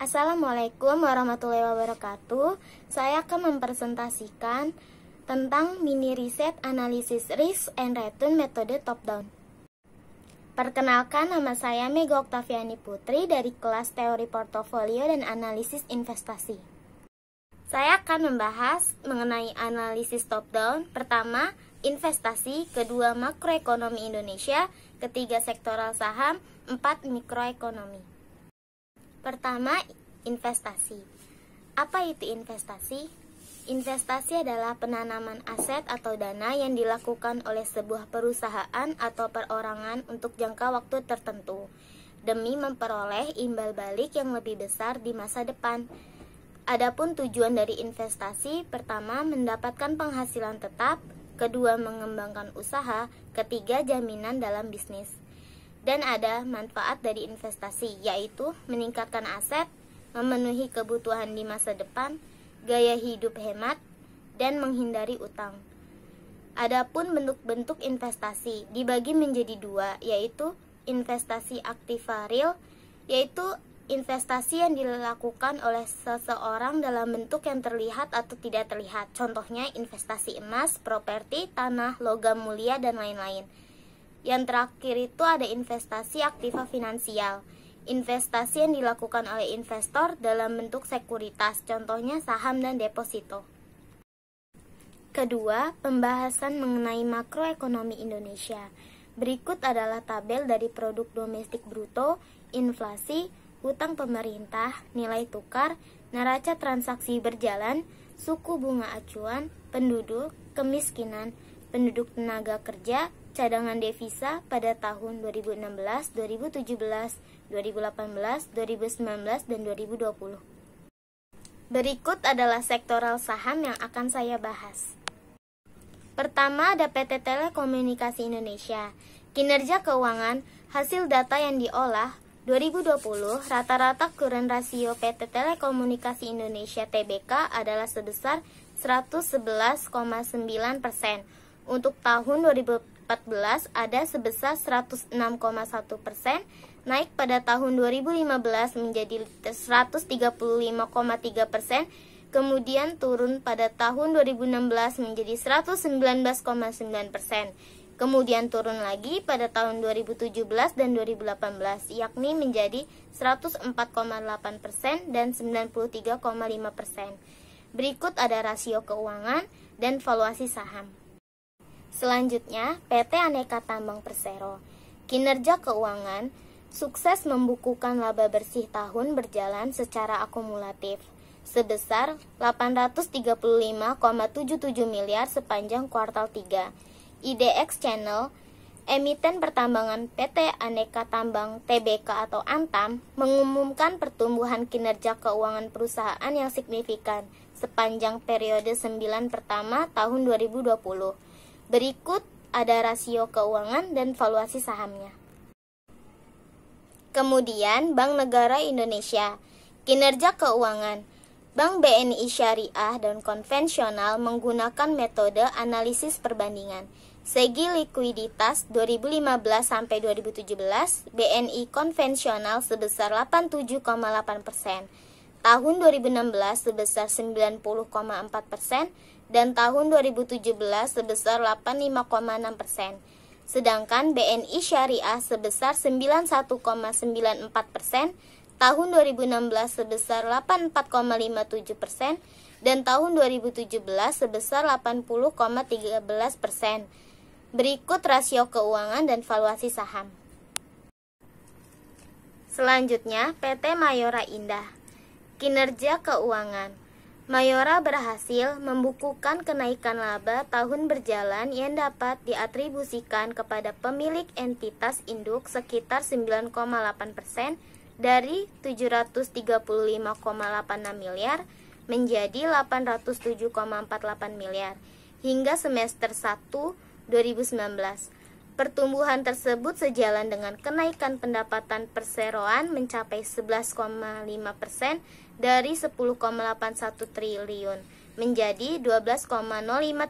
Assalamualaikum warahmatullahi wabarakatuh. Saya akan mempresentasikan tentang mini riset analisis risk and return metode top down. Perkenalkan nama saya Mega Oktaviani Putri dari kelas Teori Portofolio dan Analisis Investasi. Saya akan membahas mengenai analisis top down. Pertama, investasi, kedua makroekonomi Indonesia, ketiga sektoral saham, empat mikroekonomi. Pertama, investasi. Apa itu investasi? Investasi adalah penanaman aset atau dana yang dilakukan oleh sebuah perusahaan atau perorangan untuk jangka waktu tertentu demi memperoleh imbal balik yang lebih besar di masa depan. Adapun tujuan dari investasi, pertama mendapatkan penghasilan tetap, kedua mengembangkan usaha, ketiga jaminan dalam bisnis dan ada manfaat dari investasi, yaitu meningkatkan aset, memenuhi kebutuhan di masa depan, gaya hidup hemat, dan menghindari utang. Adapun bentuk-bentuk investasi dibagi menjadi dua, yaitu investasi aktiva real, yaitu investasi yang dilakukan oleh seseorang dalam bentuk yang terlihat atau tidak terlihat. Contohnya investasi emas, properti, tanah, logam mulia, dan lain-lain. Yang terakhir itu ada investasi aktiva finansial. Investasi yang dilakukan oleh investor dalam bentuk sekuritas, contohnya saham dan deposito. Kedua, pembahasan mengenai makroekonomi Indonesia. Berikut adalah tabel dari produk domestik bruto, inflasi, utang pemerintah, nilai tukar, neraca transaksi berjalan, suku bunga acuan, penduduk, kemiskinan, penduduk tenaga kerja, cadangan devisa pada tahun 2016, 2017, 2018, 2019, dan 2020. Berikut adalah sektoral saham yang akan saya bahas. Pertama ada PT Telekomunikasi Indonesia. Kinerja keuangan, hasil data yang diolah 2020, rata-rata current rasio PT Telekomunikasi Indonesia TBK adalah sebesar 111,9 persen. Untuk tahun 2020 2014 ada sebesar 106,1 persen, naik pada tahun 2015 menjadi 135,3 persen, kemudian turun pada tahun 2016 menjadi 119,9 persen, kemudian turun lagi pada tahun 2017 dan 2018, yakni menjadi 104,8 persen dan 93,5 persen. Berikut ada rasio keuangan dan valuasi saham. Selanjutnya, PT Aneka Tambang Persero. Kinerja keuangan sukses membukukan laba bersih tahun berjalan secara akumulatif sebesar 835,77 miliar sepanjang kuartal 3. IDX Channel emiten pertambangan PT Aneka Tambang TBK atau Antam mengumumkan pertumbuhan kinerja keuangan perusahaan yang signifikan sepanjang periode 9 pertama tahun 2020 Berikut ada rasio keuangan dan valuasi sahamnya. Kemudian Bank Negara Indonesia, kinerja keuangan. Bank BNI Syariah dan konvensional menggunakan metode analisis perbandingan. Segi likuiditas 2015 sampai 2017, BNI konvensional sebesar 87,8 persen, tahun 2016 sebesar 90,4 persen, dan tahun 2017 sebesar 85,6 persen. Sedangkan BNI Syariah sebesar 91,94 persen, tahun 2016 sebesar 84,57 persen, dan tahun 2017 sebesar 80,13 persen. Berikut rasio keuangan dan valuasi saham. Selanjutnya, PT Mayora Indah. Kinerja keuangan. Mayora berhasil membukukan kenaikan laba tahun berjalan yang dapat diatribusikan kepada pemilik entitas induk sekitar 9,8 persen dari 735,86 miliar menjadi 807,48 miliar hingga semester 1 2019. Pertumbuhan tersebut sejalan dengan kenaikan pendapatan perseroan mencapai 11,5 persen dari 10,81 triliun menjadi 12,05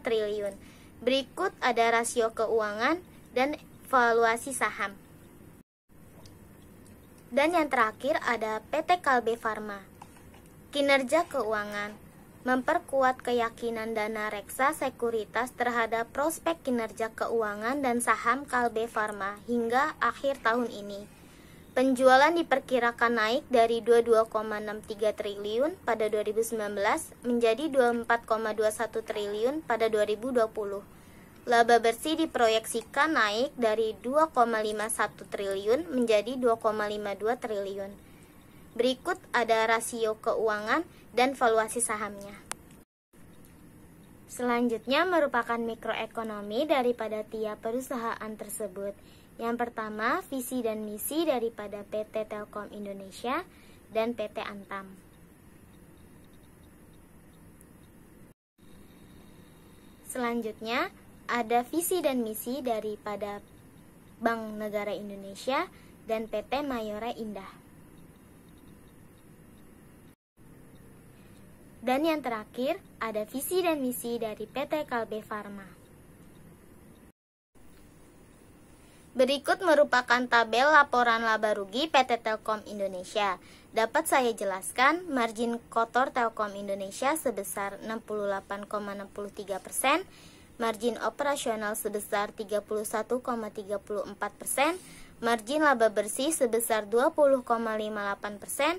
triliun. Berikut ada rasio keuangan dan valuasi saham. Dan yang terakhir ada PT Kalbe Farma. Kinerja keuangan memperkuat keyakinan dana reksa sekuritas terhadap prospek kinerja keuangan dan saham Kalbe Farma hingga akhir tahun ini. Penjualan diperkirakan naik dari 22,63 triliun pada 2019 menjadi 24,21 triliun pada 2020. Laba bersih diproyeksikan naik dari 2,51 triliun menjadi 2,52 triliun. Berikut ada rasio keuangan dan valuasi sahamnya. Selanjutnya merupakan mikroekonomi daripada tiap perusahaan tersebut. Yang pertama, visi dan misi daripada PT Telkom Indonesia dan PT Antam. Selanjutnya, ada visi dan misi daripada Bank Negara Indonesia dan PT Mayora Indah. Dan yang terakhir, ada visi dan misi dari PT Kalbe Farma. Berikut merupakan tabel laporan laba rugi PT Telkom Indonesia. Dapat saya jelaskan, margin kotor Telkom Indonesia sebesar 68,63 persen, margin operasional sebesar 31,34 persen, margin laba bersih sebesar 20,58 persen,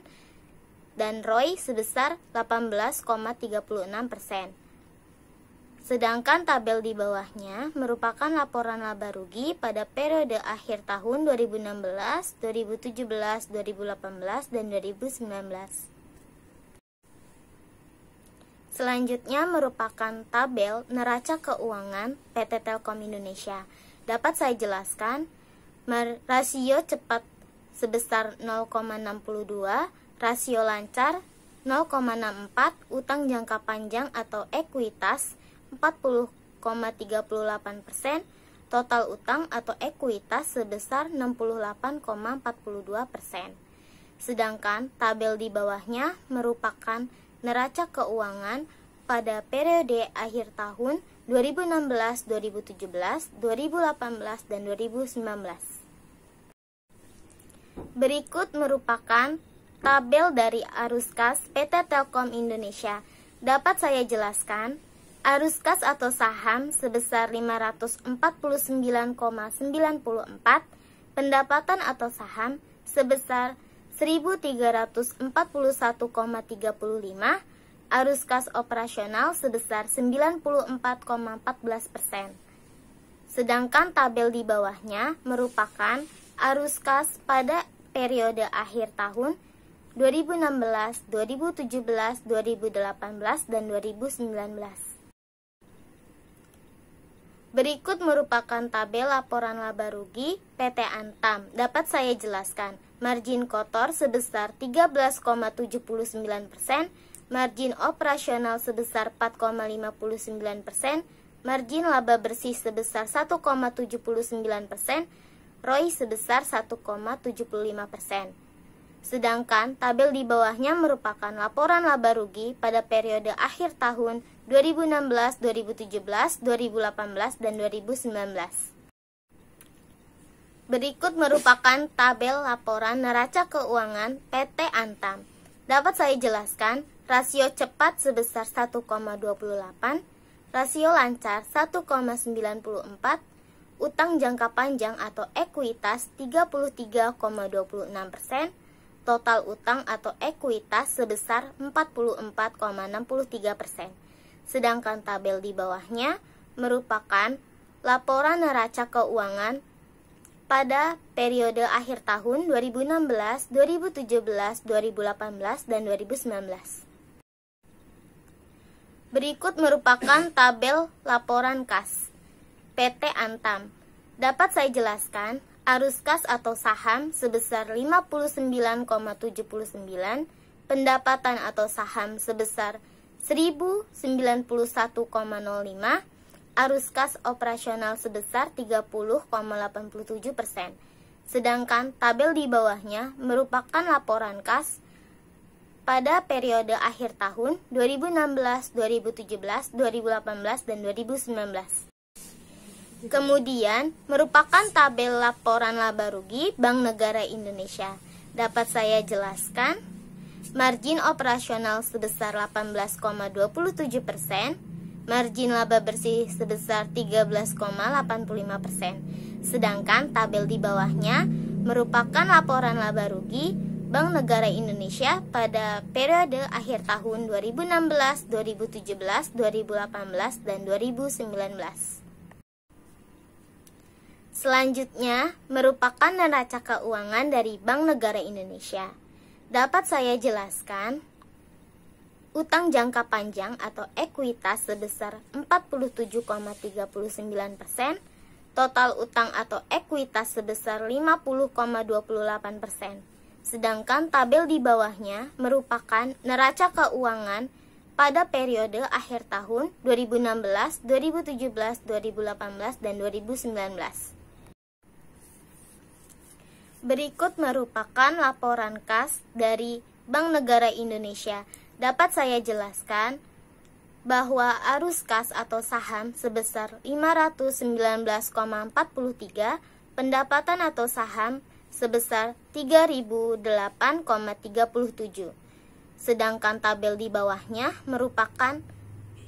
dan ROI sebesar 18,36 persen. Sedangkan tabel di bawahnya merupakan laporan laba rugi pada periode akhir tahun 2016, 2017, 2018, dan 2019. Selanjutnya merupakan tabel neraca keuangan PT Telkom Indonesia. Dapat saya jelaskan, rasio cepat sebesar 0,62 rasio lancar 0,64, utang jangka panjang atau ekuitas 40,38 persen, total utang atau ekuitas sebesar 68,42 persen. Sedangkan tabel di bawahnya merupakan neraca keuangan pada periode akhir tahun 2016, 2017, 2018, dan 2019. Berikut merupakan tabel dari arus kas PT Telkom Indonesia. Dapat saya jelaskan, arus kas atau saham sebesar 549,94, pendapatan atau saham sebesar 1341,35, arus kas operasional sebesar 94,14 persen. Sedangkan tabel di bawahnya merupakan arus kas pada periode akhir tahun 2016, 2017, 2018, dan 2019. Berikut merupakan tabel laporan laba rugi PT Antam. Dapat saya jelaskan, margin kotor sebesar 13,79%, margin operasional sebesar 4,59%, margin laba bersih sebesar 1,79%, ROI sebesar 1,75%. Sedangkan tabel di bawahnya merupakan laporan laba rugi pada periode akhir tahun 2016, 2017, 2018, dan 2019. Berikut merupakan tabel laporan neraca keuangan PT Antam. Dapat saya jelaskan, rasio cepat sebesar 1,28, rasio lancar 1,94, utang jangka panjang atau ekuitas 33,26 persen, total utang atau ekuitas sebesar 44,63 persen. Sedangkan tabel di bawahnya merupakan laporan neraca keuangan pada periode akhir tahun 2016, 2017, 2018, dan 2019. Berikut merupakan tabel laporan kas PT Antam. Dapat saya jelaskan arus kas atau saham sebesar 59,79, pendapatan atau saham sebesar 1091,05, arus kas operasional sebesar 30,87 persen. Sedangkan tabel di bawahnya merupakan laporan kas pada periode akhir tahun 2016, 2017, 2018, dan 2019. Kemudian, merupakan tabel laporan laba rugi Bank Negara Indonesia. dapat saya jelaskan. Margin operasional sebesar 18,27 persen, margin laba bersih sebesar 13,85 persen. Sedangkan tabel di bawahnya merupakan laporan laba rugi Bank Negara Indonesia pada periode akhir tahun 2016, 2017, 2018, dan 2019. Selanjutnya, merupakan neraca keuangan dari Bank Negara Indonesia. Dapat saya jelaskan, utang jangka panjang atau ekuitas sebesar 47,39 persen, total utang atau ekuitas sebesar 50,28 persen Sedangkan tabel di bawahnya merupakan neraca keuangan pada periode akhir tahun 2016, 2017, 2018, dan 2019. Berikut merupakan laporan kas dari Bank Negara Indonesia. Dapat saya jelaskan bahwa arus kas atau saham sebesar 519,43, pendapatan atau saham sebesar 3008,37. Sedangkan tabel di bawahnya merupakan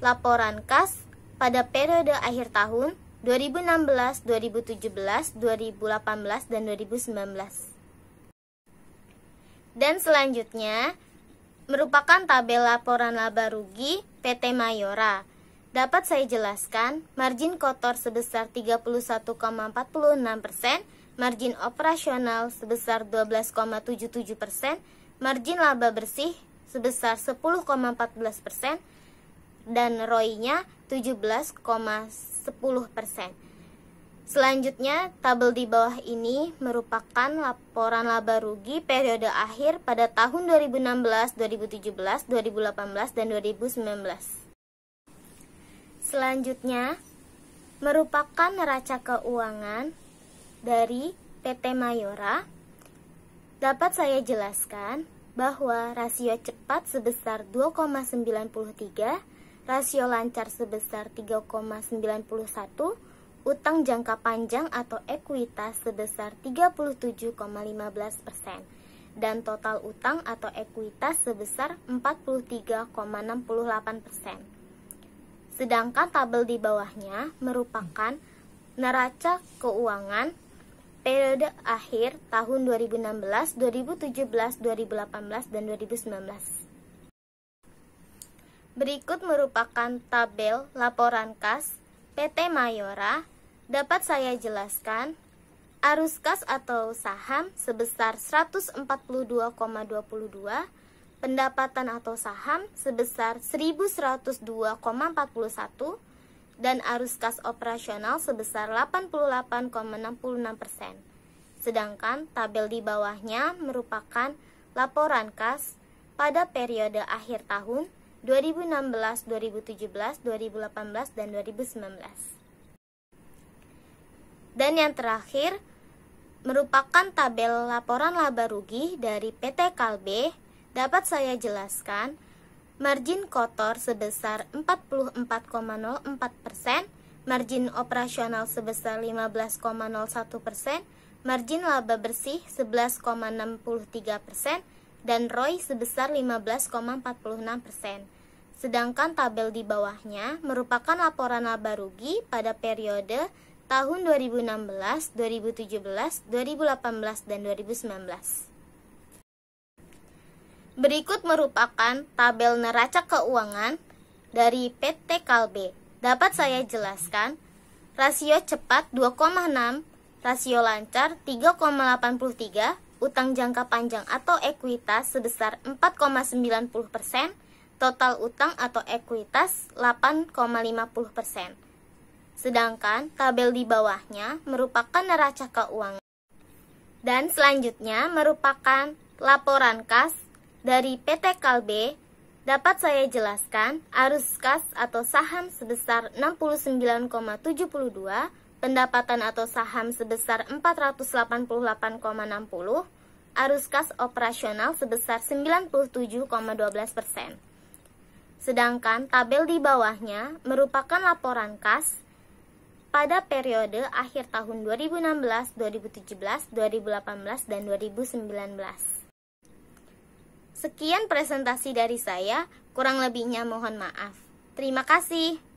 laporan kas pada periode akhir tahun 2016, 2017, 2018, dan 2019. Dan selanjutnya merupakan tabel laporan laba rugi PT Mayora. Dapat saya jelaskan, margin kotor sebesar 31,46 persen, margin operasional sebesar 12,77 persen, margin laba bersih sebesar 10,14 persen, dan ROI-nya 17,10 persen. Selanjutnya, tabel di bawah ini merupakan laporan laba rugi periode akhir pada tahun 2016, 2017, 2018, dan 2019. Selanjutnya, merupakan neraca keuangan dari PT Mayora, dapat saya jelaskan bahwa rasio cepat sebesar 2,93, rasio lancar sebesar 3,91, utang jangka panjang atau ekuitas sebesar 37,15 persen, dan total utang atau ekuitas sebesar 43,68 persen. Sedangkan tabel di bawahnya merupakan neraca keuangan periode akhir tahun 2016, 2017, 2018, dan 2019. Berikut merupakan tabel laporan kas PT Mayora. Dapat saya jelaskan, arus kas atau saham sebesar 142,22, pendapatan atau saham sebesar 1102,41, dan arus kas operasional sebesar 88,66%. Sedangkan tabel di bawahnya merupakan laporan kas pada periode akhir tahun 2016, 2017, 2018, dan 2019. Dan yang terakhir merupakan tabel laporan laba rugi dari PT Kalbe dapat saya jelaskan margin kotor sebesar 44,04%, margin operasional sebesar 15,01%, margin laba bersih 11,63%, dan ROI sebesar 15,46%. Sedangkan tabel di bawahnya merupakan laporan laba rugi pada periode tahun 2016, 2017, 2018, dan 2019. Berikut merupakan tabel neraca keuangan dari PT Kalbe. Dapat saya jelaskan, rasio cepat 2,6, rasio lancar 3,83, utang jangka panjang atau ekuitas sebesar 4,90%, total utang atau ekuitas 8,50%. Sedangkan tabel di bawahnya merupakan neraca keuangan. Dan selanjutnya merupakan laporan kas dari PT Kalbe, dapat saya jelaskan arus kas atau saham sebesar 69,72, pendapatan atau saham sebesar 488,60, arus kas operasional sebesar 97,12 persen. Sedangkan tabel di bawahnya merupakan laporan kas pada periode akhir tahun 2016, 2017, 2018, dan 2019. Sekian presentasi dari saya, kurang lebihnya mohon maaf. Terima kasih.